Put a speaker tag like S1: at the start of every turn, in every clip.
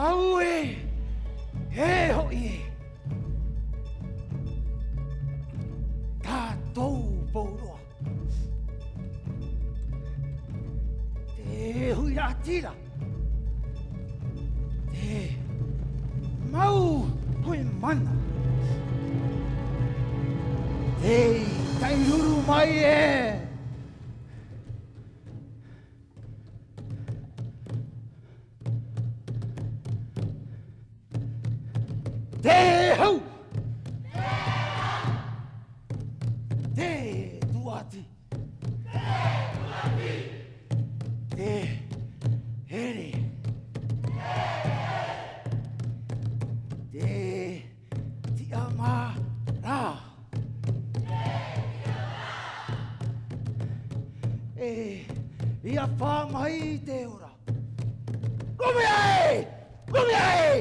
S1: Aue! He hoi! Tātou boroa. Te hui rā tira. Te mau hoi mana. Te taihuru mai e! Te hau! Te duati! Te duati! Te heri! Te ti ama ra! Te ti ama! E ia whamai te ora! Gumiai! Gumiai!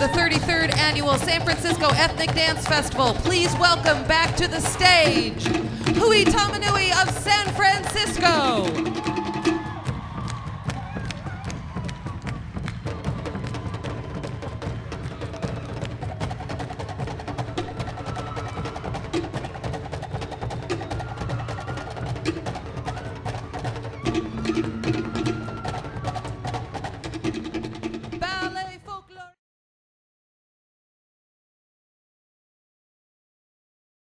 S1: the 33rd Annual San Francisco Ethnic Dance Festival. Please welcome back to the stage, Hui Tamanui of San Francisco.